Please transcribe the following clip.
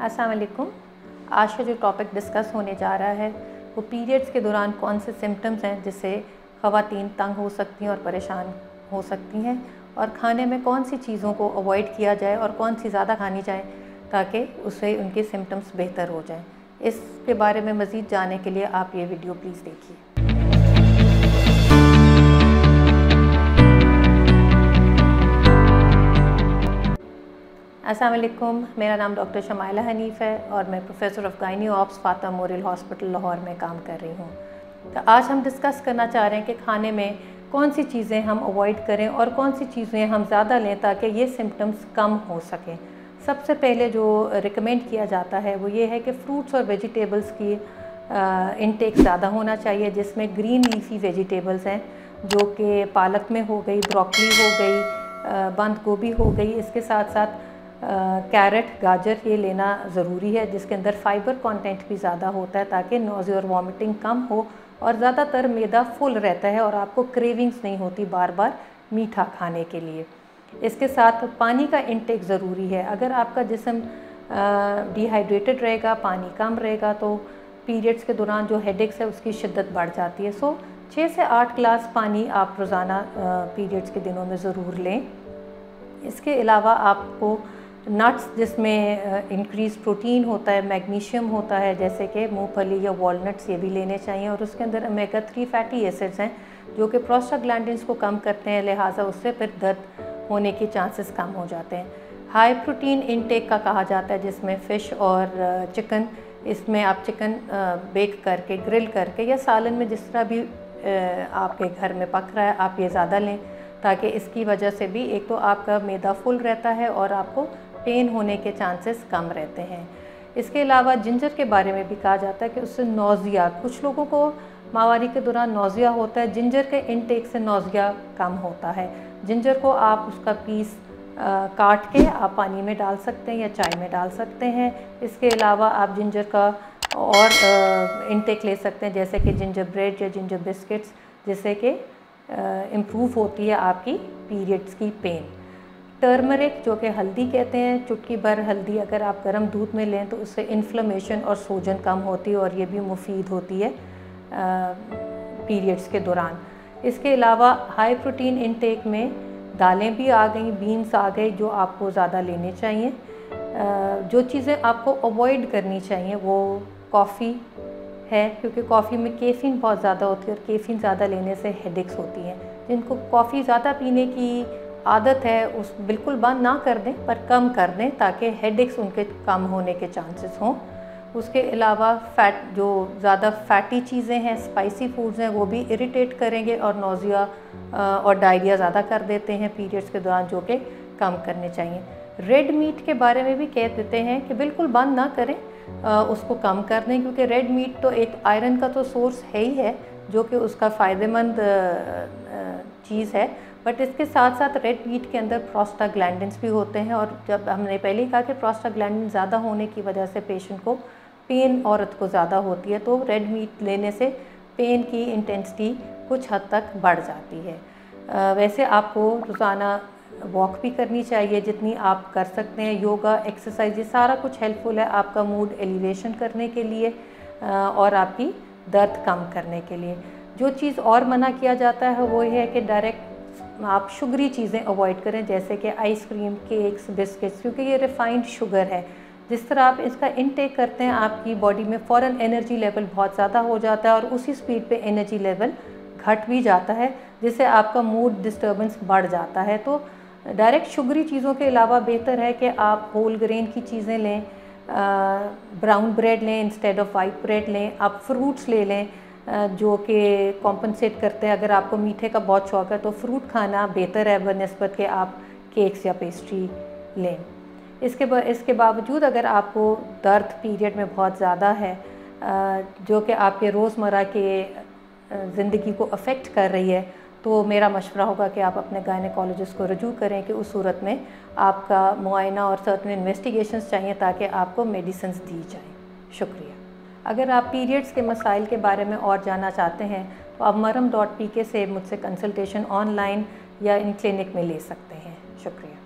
असलकुम आज का जो टॉपिक डिस्कस होने जा रहा है, वो पीरियड्स के दौरान कौन से सिम्टम्स हैं जिससे ख़वातीन तंग हो सकती हैं और परेशान हो सकती हैं? और खाने में कौन सी चीज़ों को अवॉइड किया जाए और कौन सी ज़्यादा खानी जाए ताकि उससे उनके सिम्टम्स बेहतर हो जाएँ? इसके बारे में मज़ीद जानने के लिए आप ये वीडियो प्लीज़ देखिए। असलकुम मेरा नाम डॉक्टर शमाइला हनीफ़ है और मैं प्रोफेसर ऑफ़ गाइनी ऑप्स फाता मोरल हॉस्पिटल लाहौर में काम कर रही हूँ। तो आज हम डिस्कस करना चाह रहे हैं कि खाने में कौन सी चीज़ें हम अवॉइड करें और कौन सी चीज़ें हम ज़्यादा लें ताकि ये सिम्टम्स कम हो सकें। सबसे पहले जो रिकमेंड किया जाता है वो ये है कि फ्रूट्स और वेजिटेबल्स की इनटेक ज़्यादा होना चाहिए, जिसमें ग्रीन लीफी वेजिटेबल्स हैं, जो कि पालक में हो गई ब्रोकली हो गई बंद गोभी हो गई, इसके साथ साथ कैरेट गाजर ये लेना ज़रूरी है, जिसके अंदर फ़ाइबर कंटेंट भी ज़्यादा होता है, ताकि नोज़ी और वॉमिटिंग कम हो और ज़्यादातर मैदा फुल रहता है और आपको क्रेविंग्स नहीं होती बार बार मीठा खाने के लिए। इसके साथ पानी का इंटेक ज़रूरी है। अगर आपका जिसम डिहाइड्रेटेड रहेगा, पानी कम रहेगा तो पीरियड्स के दौरान जो हेडेक्स है, उसकी शिद्दत बढ़ जाती है। सो छः से आठ ग्लास पानी आप रोज़ाना पीरियड्स के दिनों में ज़रूर लें। इसके अलावा आपको नट्स जिसमें इंक्रीज प्रोटीन होता है मैग्नीशियम होता है, जैसे कि मूंगफली या वॉलनट्स ये भी लेने चाहिए और उसके अंदर ओमेगा थ्री फैटी एसिड्स हैं, जो कि प्रोस्टाग्लैंडिन्स को कम करते हैं, लिहाजा उससे फिर दर्द होने के चांसेस कम हो जाते हैं। हाई प्रोटीन इनटेक का कहा जाता है, जिसमें फ़िश और चिकन इसमें आप चिकन बेक करके ग्रिल करके या सालन में जिस तरह भी आपके घर में पक रहा है, आप ये ज़्यादा लें, ताकि इसकी वजह से भी एक तो आपका मैदा फुल रहता है और आपको पेन होने के चांसेस कम रहते हैं। इसके अलावा जिंजर के बारे में भी कहा जाता है कि उससे नोज़िया कुछ लोगों को माहवारी के दौरान नोज़िया होता है जिंजर के इनटेक से नोज़िया कम होता है। जिंजर को आप उसका पीस आ, काट के आप पानी में डाल सकते हैं या चाय में डाल सकते हैं। इसके अलावा आप जिंजर का और इनटेक ले सकते हैं जैसे कि जिंजर ब्रेड या जिंजर बिस्किट्स जिससे कि इम्प्रूव होती है आपकी पीरियड्स की पेन टर्मरिक जो कि हल्दी कहते हैं, चुटकी भर हल्दी अगर आप गर्म दूध में लें तो उससे इन्फ्लेमेशन और सूजन कम होती है और ये भी मुफीद होती है पीरियड्स के दौरान। इसके अलावा हाई प्रोटीन इनटेक में दालें भी आ गई बीन्स आ गए, जो आपको ज़्यादा लेने चाहिए। जो चीज़ें आपको अवॉइड करनी चाहिए, वो कॉफ़ी है, क्योंकि कॉफ़ी में केफ़ीन बहुत ज़्यादा होती है और केफ़ीन ज़्यादा लेने से हेडेक्स होती हैं। जिनको कॉफ़ी ज़्यादा पीने की आदत है उस बिल्कुल बंद ना कर दें पर कम कर दें ताकि हेडेक्स उनके कम होने के चांसेस हों। उसके अलावा फ़ैट जो ज़्यादा फैटी चीज़ें हैं स्पाइसी फूड्स हैं वो भी इरिटेट करेंगे और नोज़िया और डायरिया ज़्यादा कर देते हैं पीरियड्स के दौरान जो कि कम करने चाहिए। रेड मीट के बारे में भी कह देते हैं कि बिल्कुल बंद ना करें आ, उसको कम कर दें क्योंकि रेड मीट तो एक आयरन का तो सोर्स है ही है जो कि उसका फ़ायदेमंद चीज़ है। बट इसके साथ साथ रेड मीट के अंदर प्रोस्टाग्लैंडिन्स भी होते हैं और जब हमने पहले ही कहा कि प्रोस्टाग्लैंडिन ज़्यादा होने की वजह से पेशेंट को पेन औरत को ज़्यादा होती है तो रेड मीट लेने से पेन की इंटेंसिटी कुछ हद तक बढ़ जाती है। आ, वैसे आपको रोज़ाना वॉक भी करनी चाहिए जितनी आप कर सकते हैं योगा एक्सरसाइज ये सारा कुछ हेल्पफुल है आपका मूड एलिवेशन करने के लिए और आपकी दर्द कम करने के लिए। जो चीज़ और मना किया जाता है वो ये है कि डायरेक्ट आप शुगरी चीज़ें अवॉइड करें, जैसे कि आइसक्रीम केक्स बिस्किट्स क्योंकि ये रिफाइंड शुगर है। जिस तरह आप इसका इनटेक करते हैं, आपकी बॉडी में फ़ौर एनर्जी लेवल बहुत ज़्यादा हो जाता है और उसी स्पीड पे एनर्जी लेवल घट भी जाता है, जिससे आपका मूड डिस्टर्बेंस बढ़ जाता है। तो डायरेक्ट शुगरी चीज़ों के अलावा बेहतर है कि आप होल ग्रेन की चीज़ें लें ब्राउन ब्रेड लें इंस्टेड ऑफ़ वाइट ब्रेड लें, आप फ्रूट्स ले लें जो कि कॉम्पनसेट करते हैं। अगर आपको मीठे का बहुत शौक़ है तो फ्रूट खाना बेहतर है बनस्बत के आप केक्स या पेस्ट्री लें। इसके बा, इसके बावजूद अगर आपको दर्द पीरियड में बहुत ज़्यादा है जो कि आपके रोज़मर्रा के ज़िंदगी को अफेक्ट कर रही है तो मेरा मशवरा होगा कि आप अपने गायनेकोलॉजिस्ट को रजू करें कि उस सूरत में आपका मुआयना और सर्टन इन्वेस्टिगेशंस चाहिए ताकि आपको मेडिसिन दी जाए। शुक्रिया। अगर आप पीरियड्स के मसाइल के बारे में और जानना चाहते हैं तो आप मरम डॉट पी के से मुझसे कंसल्टेशन ऑनलाइन या इन क्लिनिक में ले सकते हैं। शुक्रिया।